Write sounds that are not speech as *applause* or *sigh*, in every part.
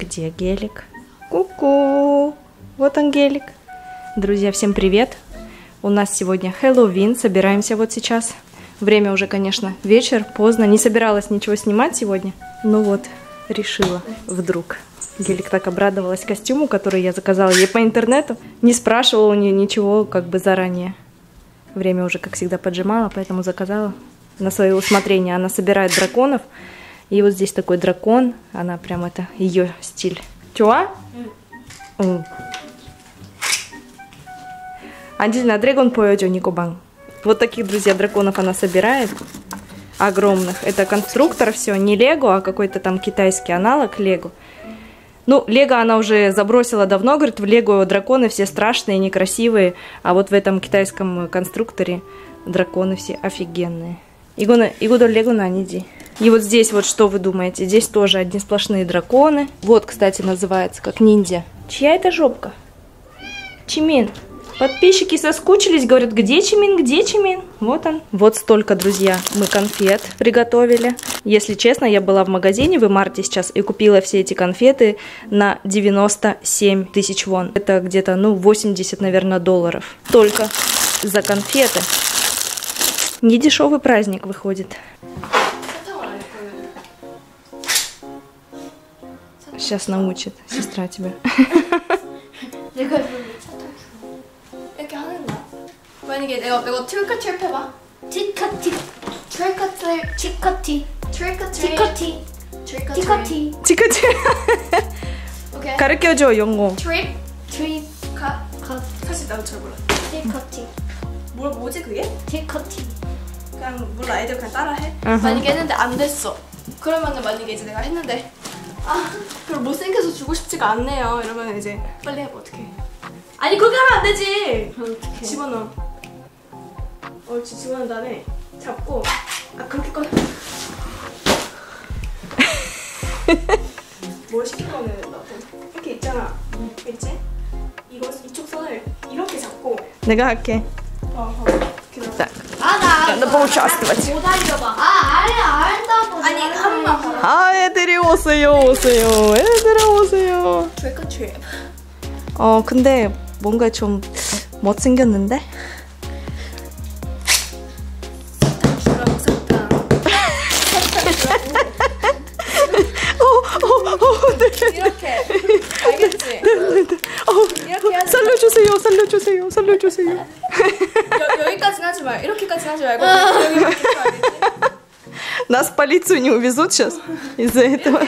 Где гелик? Ку-ку! Вот он гелик. Друзья, всем привет! У нас сегодня Хэллоуин, собираемся вот сейчас. Время уже, конечно, вечер, поздно. Не собиралась ничего снимать сегодня. Ну вот, решила вдруг. Гелик так обрадовалась костюму, который я заказала ей по интернету. Не спрашивала у нее ничего как бы заранее. Время уже, как всегда, поджимало, поэтому заказала на свое усмотрение. Она собирает драконов. И вот здесь такой дракон. Она прям это ее стиль. Чуа? 응. Анджелина, дракон поёдё, Никобан. Вот таких, друзья, драконов она собирает. Огромных. Это конструктор все, не Лего, а какой-то там китайский аналог Лего. Ну, Лего она уже забросила давно, говорит, в Лего драконы все страшные, некрасивые, а вот в этом китайском конструкторе драконы все офигенные. Игона, Игуда Лего на ниди. И вот здесь вот что вы думаете? Здесь тоже одни сплошные драконы. Вот, кстати, называется как ниндзя. Чья это жопка? Чимин. Подписчики соскучились, говорят, где Чимин, где Чимин? Вот он. Вот столько, друзья, мы конфет приготовили. Если честно, я была в магазине в марте сейчас и купила все эти конфеты на 97 тысяч вон. Это где-то, ну, 80, наверное, долларов. Только за конфеты. Не дешевый праздник выходит. Сейчас научит сестра тебя. *laughs* 내가 이렇게 하는 거야. 만약에 내가 이거 트리커 트립 해봐. 티커티. 트리커 트립. 티커티. 트리커 트립. 티커티. 트리커 티커티. 지그지. 오케이. 가르쳐줘 영어. 트립. 트립. 가. 가. 사실 나도 잘 몰라. 티커티. 뭘 뭐지 그게? 티커티. 그냥 몰라 애들 그냥 따라해. 만약에 했는데 안 됐어. 그러면은 만약에 이제 내가 했는데 아 그걸 못생겨서 주고 싶지가 않네요. 이러면 이제 빨리 해봐 어떡해. 아니 그렇게 하면 안 되지. 어떡해. 집어넣어. 옳지 집어넣은 다음에 잡고 아 그렇게 꺼내. *laughs* 뭘 거는 나도 이렇게 있잖아. 있지? 이거 이쪽 선을 이렇게 잡고 내가 할게. 어, 어 딱. 아, 나. 너 보고 쳤어, 맞지? 못 알려봐. 아, 알아, 알다고. 아니, 한번 봐. 아, 애들이 오세요, 오세요. 애들이 오세요. 왜 끝이에요? 어, 근데 뭔가 좀 못생겼는데? 하지 말고 여기만 이렇게 알겠지? Нас в полицию не увезут сейчас из-за этого.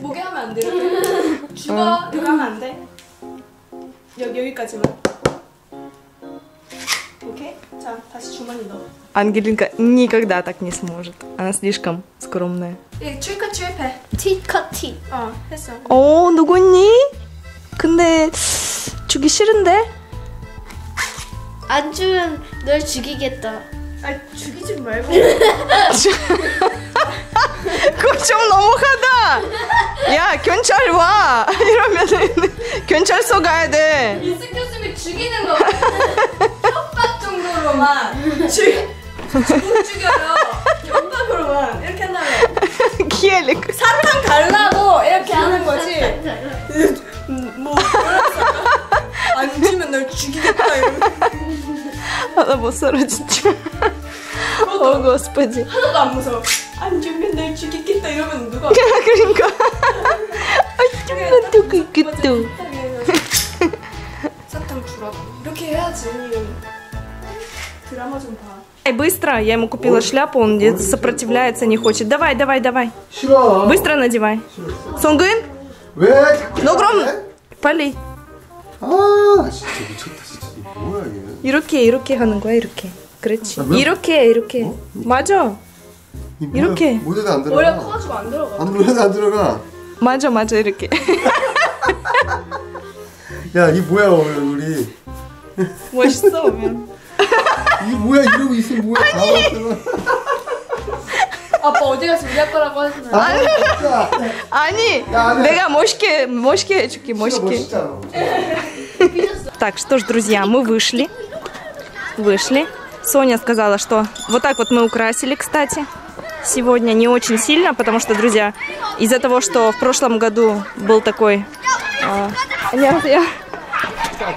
목에 하면 안 돼. 이렇게. 죽어. 이거 하면 안 돼. 여기 여기까지만. 오케이. 자 다시 주머니 넣어. Ангелинка никогда так не сможет. Она слишком скромная. 이 트리커 트립 해. 티커티. 어 했어. 어, 누구니? 근데 주기 싫은데? 안 주면 널 죽이겠다. 아 죽이지 말고. *laughs* 그거 좀 너무하다. 야 경찰 와 *laughs* 이러면 경찰서 가야 돼. 익스큐스미 죽이는 거. 협박 정도로만 죽 죽여요. 협박으로만 이렇게 한다면. 기엘릭. 사탕 갈라고 이렇게 하는 거지. 뭐 안 주면 널 죽이겠다 이러면. 아나못 살아 진짜. О, господи. 하나도 안 무서워. 안 주면 *laughs* 널 죽이겠다 이러면 누가 그러니까. 그래, 또 그것도. 사탕 주라고 이렇게 해야지. 드라마 좀 봐. Ай, быстро, я ему купила шляпу, он где-то сопротивляется, не хочет. Давай, давай, давай. 싫어. Быстро надевай. 송근, 왜? 너 그럼 빨리. 아 진짜 미쳤다 진짜. 이게 뭐야 이게? 이렇게 이렇게 하는 거야, 이렇게. 그렇지. 아, 뭐? 이렇게 이렇게. 맞아. 이 모자- 이렇게. 모자도 안 머리가 들어가. 커가지고 안 들어가. 안 모자도 안 들어가. 맞아, 맞아, 이렇게. *laughs* 야 이 뭐야 오늘 우리. *laughs* 멋있어. 이게 *laughs* 뭐야 이러고 있으면 뭐야? 아니. 아빠 어디 가서 우리 아빠라고 하지 마. 아 진짜. 아니, 야, 아니야. 내가 멋있게, 멋있게 해줄게, 멋있게. 멋있잖아. Так, что ж, друзья, мы вышли. Вышли. Соня сказала, что вот так вот мы украсили, кстати. Сегодня не очень сильно, потому что, друзья, из-за того, что в прошлом году был такой... А, э, нет, я...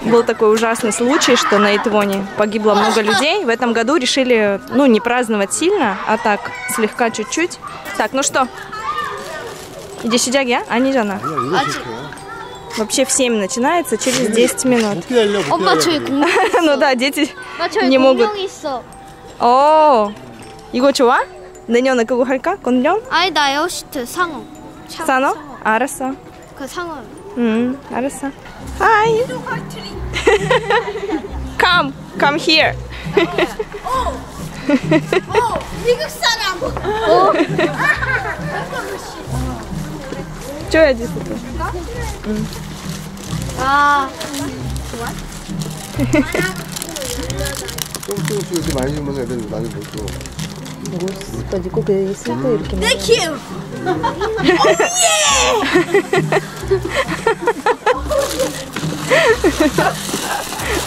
Был такой ужасный случай, что на Итвоне погибло много людей. В этом году решили, ну, не праздновать сильно, а так, слегка чуть-чуть. Так, ну что? Иди сюда, я? А не жена. Вообще в 7 начинается, через 10 минут. 못 기다려 못 엄마 기다려. 저기 공룡 ну да, дети 엄마 저기 не могут. 공룡 있어 오, 이거 좋아? 내년에 그거 할까? 건령? 아니 나 에어시트 상어 산어? 알았어. 그 상어 응, 알았어. Hi. come, come here. 미국 사람 줘야지. 수도. 아 조금씩 조금씩 이렇게 많이 주면 애들 많이 못 줘. 거지 꼭 있을 때 이렇게. 땡큐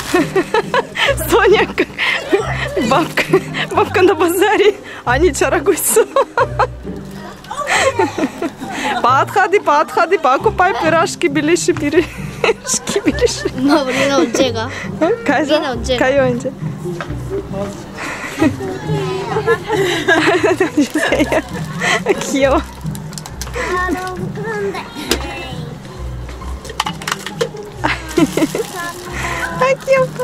*laughs* Соня, как бабка, бабка на базаре. Они 잘하고 있어. *laughs* Подходи, подходи, покупай пирожки, беляши, пирожки, Skibidische. No, nie na oddziega. Kaja? Nie na oddziega. Kaja będzie. Kio. A kiołko.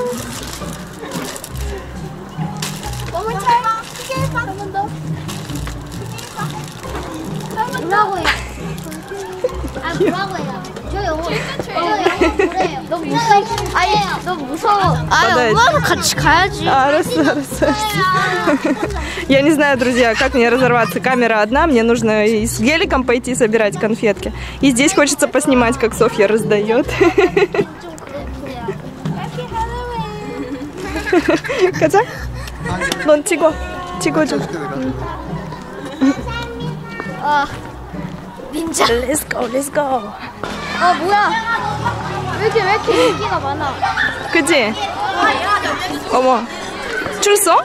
Pomagaj. Pomagaj. Pomagaj. 요 이제. 주세요. 귀여워. 아 귀엽다. 뭐라고요? 아 뭐라고요? 저 영어 저 영어 뭐래요? 너 무서워 아니 너 무서워 아니 받아야지. 엄마랑 같이 가야지 알았어, 알았어. Я не знаю, друзья, как мне разорваться. Камера одна, мне нужно и с геликом пойти собирать конфетки. И здесь хочется поснимать, как Софья раздает. 가자. 넌 찍어. 찍어줘. 아 민자 Let's go, let's go. 아 뭐야 왜 이렇게 왜 이렇게 인기가 많아 그치? 어머. 줄 서?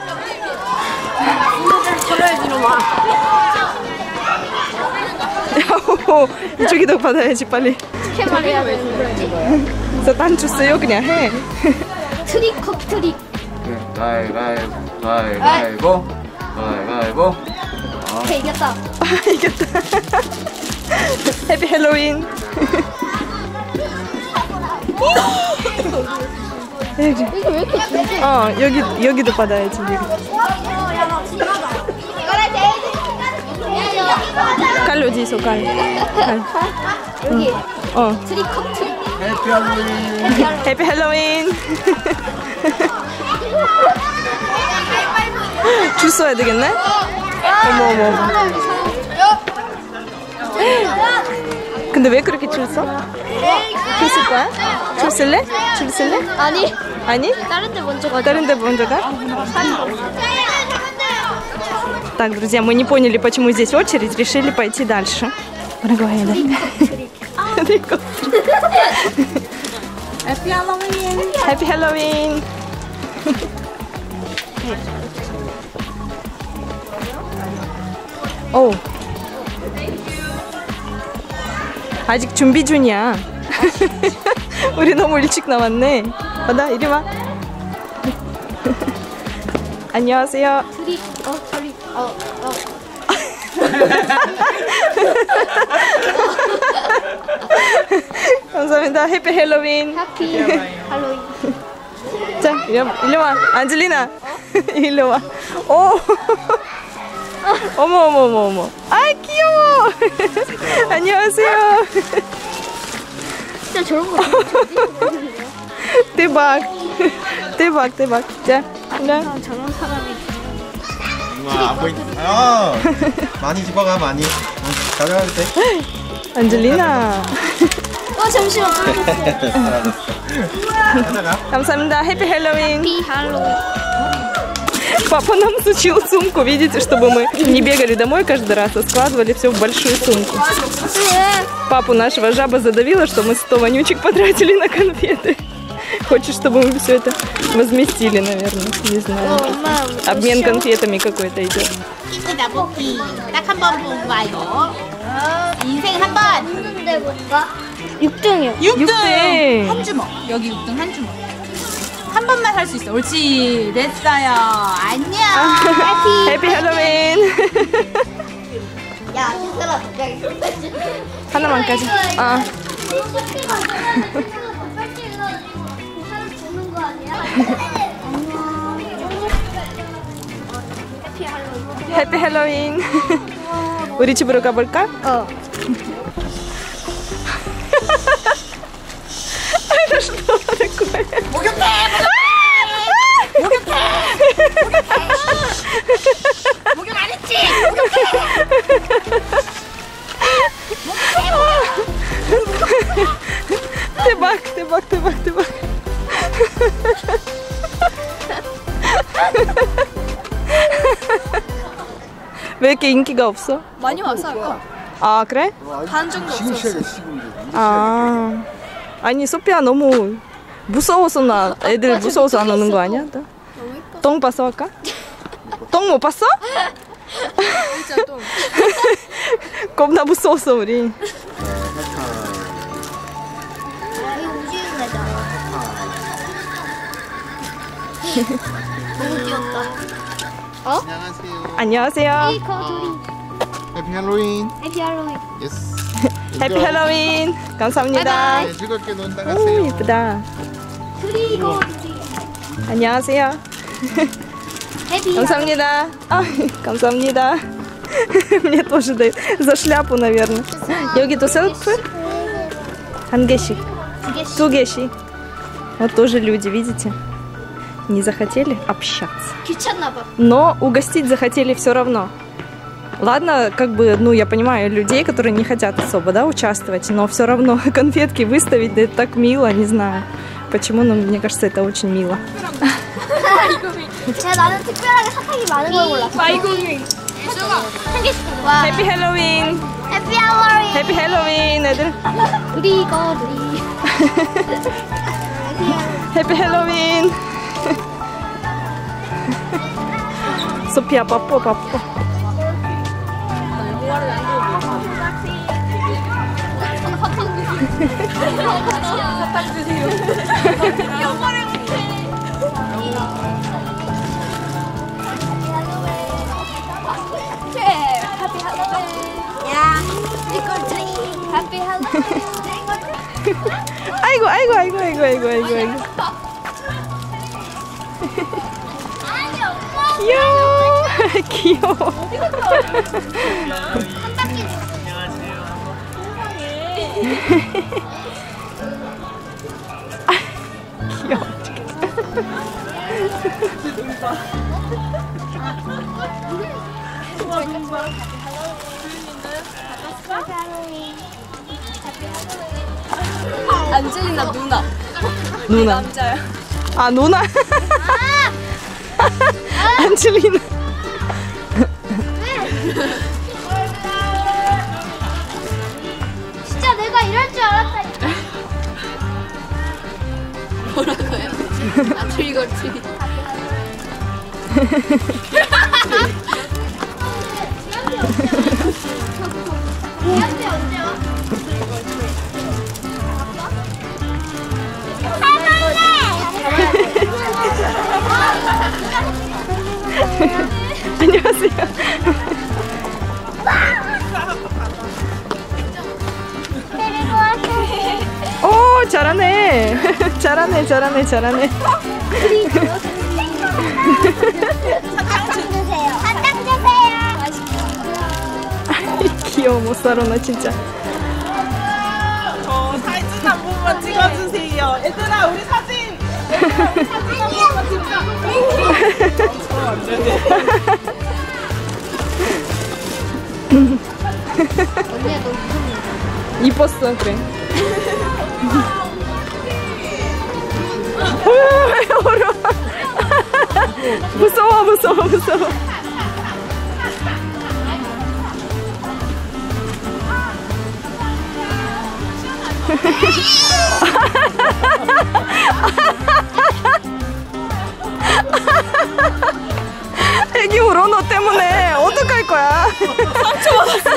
야호, 이쪽에도 받아야지 빨리. 어떻게 말해야 되는 거지? 그래서 사탕 주세요 그냥 해. Trick or treat 가위바위보 가위바위보 가위바위보 오케이 이겼다 *laughs* 이겼다. Happy Halloween. 여기. 이게 왜 이렇게 길지? 어 여기 여기도 받아야지. 여기. 칼 어디 있어 칼? 칼. 여기 어. 컵 해피 할로윈 해피 헬로윈. 줄 써야 되겠네? 어머 어머 어머. 근데 왜 그렇게 줄 서? 줄 쓸 거야? 줄 쓸래? 줄 쓸래? 아니 아니? 다른 데 먼저 가자 Darin 먼저 가? Так, друзья, мы не поняли, почему здесь очередь, решили пойти дальше. Дорогая, да? Happy Halloween! 오. 아직 준비 중이야. *laughs* 우리 너무 일찍 나왔네. 받아, 이리 와. *laughs* 안녕하세요. Trick or treat 어어 *laughs* 감사합니다. Happy Halloween. Happy Halloween 자, 이리, 와- 이리 와. 안젤리나. 이리 와. 오. 어머, 어머, 어머, 어머. 아, 귀여워. *laughs* 안녕하세요. 진짜 저런 거 대박. *laughs* 대박, 대박. 자, 나. 저런 사람이 아 보이 아 많이 집어가 많이 가져가도 돼 안젤리나. *laughs* 어 잠시만 감사합니다. 해피 헬로윈. 해피 할로윈 Папа нам сучил сумку, видите, чтобы мы не бегали домой каждый раз, а складывали все в большую сумку. 네 Папу нашего жаба задавила, что мы 100 вонючек потратили на конфеты. Хочешь, чтобы мы все это возместили, наверное. Не знаю. Обмен конфетами какой-то идет. 이쁘다 뽑기 딱 한 번 뽑아요 인생 한번 근데 뭔가 6등이요. 6등. 한 주먹 여기 6등 한 주먹 한 번만 할 수 있어. 옳지. 됐어요. 안녕. 아, 해피. 해피 할로윈. 야, 태설아 갑자기. 하나만까지. 아. 해피 할로윈. 우리 집으로 가볼까? 어. *laughs* 목욕탕! 목욕 안 했지? 대박, 대박, 대박, 대박. 왜 이렇게 인기가 없어? 많이 왔어 아까. 아, 그래? 반 정도 없었어. 시금치가 시금치. 아. 아니, 소피아 너무 무서워서 나 애들 무서워서 안 오는 거 아니야? 너? 똥 봤어 아까? 똥 못 봤어? 진짜 *laughs* 또. 겁나 무서웠어 우리. 너무 귀엽다. 안녕하세요. 안녕하세요. Happy Halloween. Happy Halloween. Yes. Happy Halloween. 감사합니다. 네, 즐겁게 놀다 오 가세요. 예쁘다. 둘이 거둘이. 안녕하세요. 해피 감사합니다. 아, 감사합니다. *laughs* Мне тоже дают. За шляпу, наверное. 여기도 셀프? 한 개씩. 두 개씩. 두 개씩. Вот тоже люди, видите? Не захотели общаться. 귀찮나 봐. Но угостить захотели все равно. Ладно, как бы, ну, я понимаю людей, которые не хотят особо, да, участвовать, но все равно *laughs* конфетки выставить, да это так мило, не знаю. Почему, но мне кажется, это очень мило. 야, 나는 특별하게 사탕이 많은 걸 골랐어. 마이공이. 한 개씩. 와. Happy Halloween! Happy Halloween. Happy Halloween, 애들! 둘이 거둘이. Happy Halloween! 소피아 바빠 바빠. 야, *laughs* 아이고 아이고 아이고 아이고 아이고 아이고 아이고. 귀여워. 귀여워. 한 바퀴. 귀여워. 해피 할로윈. 안젤리나 누나. 누나. 남자야. 아 누나. 안젤리나. 진짜 내가 이럴 줄 알았다니까. 뭐라고요? 아 트리거 트리. 언제 안녕하세요. 오 잘하네. *laughs* 잘하네 잘하네 잘하네. 사탕 주세요. 사탕 주세요. 귀여워 못 살아 나 진짜. 저 사진 한 번만 찍어주세요. 얘들아 우리 사진. *laughs* 이뻤어 그래. *laughs* 어려워. *laughs* 무서워 무서워 무서워. 애기 울어 너 때문에 어떡할 거야? 상처 받았어.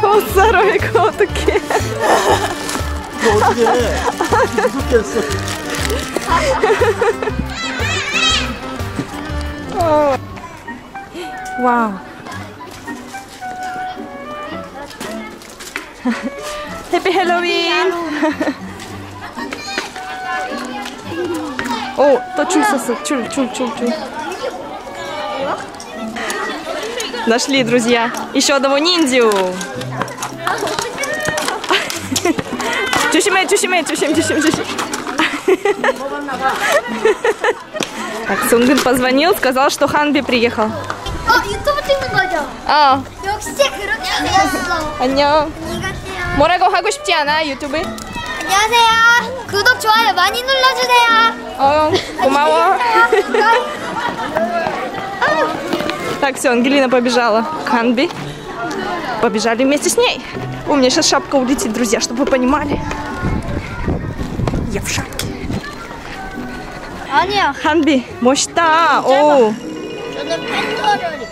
못 살아 이거 어떡해? 너 어떻게 했어. 와우. *laughs* 해피 헬로윈. 오, 또 줄 섰어. 줄, 줄, 줄, 줄. Нашли, друзья. Еще одного ниндзю. 조심해, 조심해, 조심, 조심, 조심. Так, Сунгын позвонил, сказал, что Ханби приехал. 어 유튜브 찍는 거죠? 어, 역시 그렇게 되었어. 안녕. 안녕히 가세요. 뭐라고 하고 싶지 않아, 유튜브? 안녕하세요. 구독 좋아요 많이 눌러주세요. 어, 고마워. *laughs* Так, все, Ангелина побежала к Ханби. Побежали вместе с ней. У меня сейчас шапка улетит, друзья, чтобы вы понимали. Я в шапке. 아니야. Ханби, 멋있다. 오, 저는 팬더를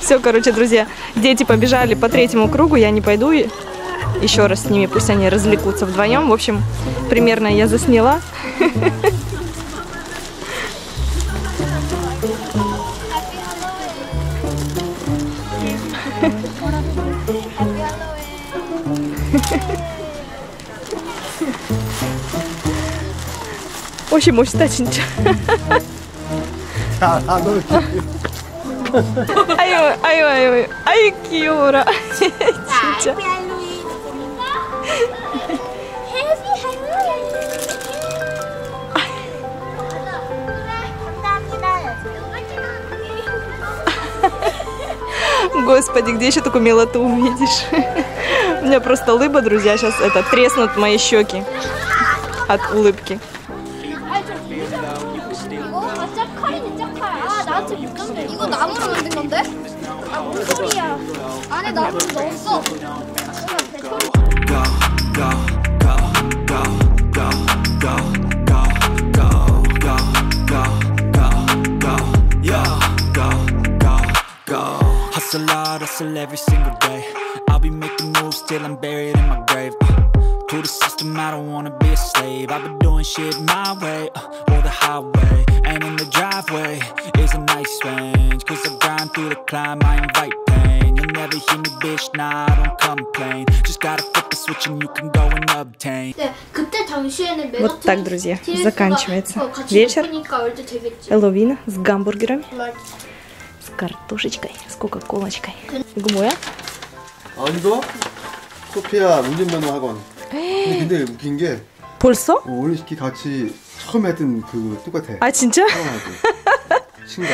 Все, короче, друзья, дети побежали по третьему кругу, я не пойду еще раз с ними, пусть они развлекутся вдвоем. В общем, примерно я засняла. Очень 멋있 Ayu, ayu, ayu, ай! Kiora. 진짜. Господи, где еще такую милоту увидишь? У меня просто улыба, друзья, сейчас это треснут мои щеки от улыбки. 소리야? 안에 나무를 넣었어. go. Hustle hard, hustle every single day. I'll be making moves till I'm buried in my grave. Uh, to the system, I don't wanna be a slave. I've been doing shit my way, uh, or the highway. And in the driveway is a nice range. Cause I grind through the climb, I invite pain. You'll never hear me, bitch, nah, I don't complain. Just gotta flip the switch and you can go and obtain. 네, 그때 당시에는 Вот так, друзья, заканчивается вечер. Эллоуин с гамбургерами, с картошечкой, с кока-колочкой. 이거 뭐야? 아, 이거 소피아 운전면허 학원. 근데, 근데 웃긴 게 벌써? 어, 올림픽 같이 처음 했던 그 똑같아. А 진짜? 처음하고. 친가.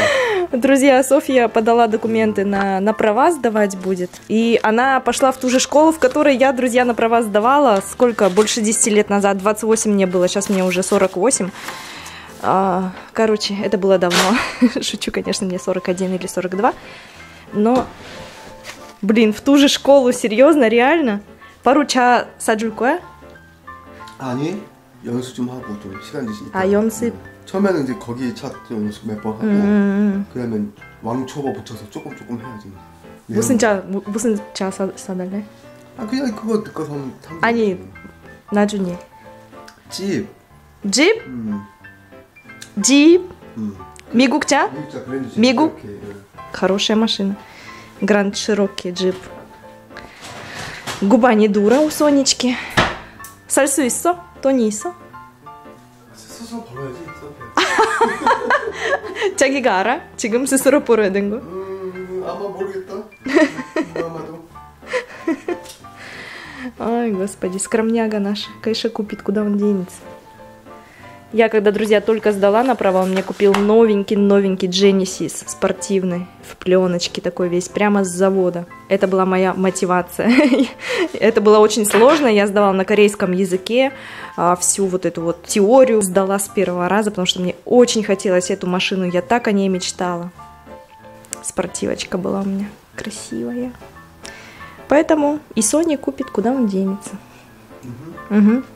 Друзья, Софья подала документы на, на права сдавать будет. И она пошла в ту же школу, в которой я, друзья, на права сдавала. Сколько? Больше 10 лет назад. 28 мне было, сейчас мне уже 48. А, короче, это было давно. *laughs* Шучу, конечно, мне 41 или 42. Но, блин, в ту же школу, серьезно, реально? Паруча 사줄 아니 연습 좀 하고 좀 시간 되시니까. 아, 연습. 처음에는 이제 거기 차 연습 몇 번 하고 음, 그다음엔 왕초보 붙여서 조금 조금 해야지. 무슨 차, 무- 무슨 차 사, 사달래? 아 그냥 그거 듣고 선 타면 아니, 되지. 나중에. 집. 집? 음. 집? 음. 미국 차? 미국자 그랜드 집 미국? 이렇게, 예. Хорошая машина. Гранд Широкий джип. Губа не дура у Сонечки. 살 수 있어? 돈이 있어? 스스로 벌어야지. 자기가 알아? 지금 스스로 벌어야 된 거? 음 아마 모르겠다. 아마도. Ай, господи, скромняга наш. Конечно, купит, куда он денется. Я когда, друзья, только сдала на права, он мне купил новенький-новенький Genesis спортивный в пленочке такой весь, прямо с завода. Это была моя мотивация. *laughs* Это было очень сложно, я сдавала на корейском языке а, всю вот эту вот теорию, сдала с первого раза, потому что мне очень хотелось эту машину, я так о ней мечтала. Спортивочка была у меня красивая. Поэтому и Соня купит, куда он денется. Мгм.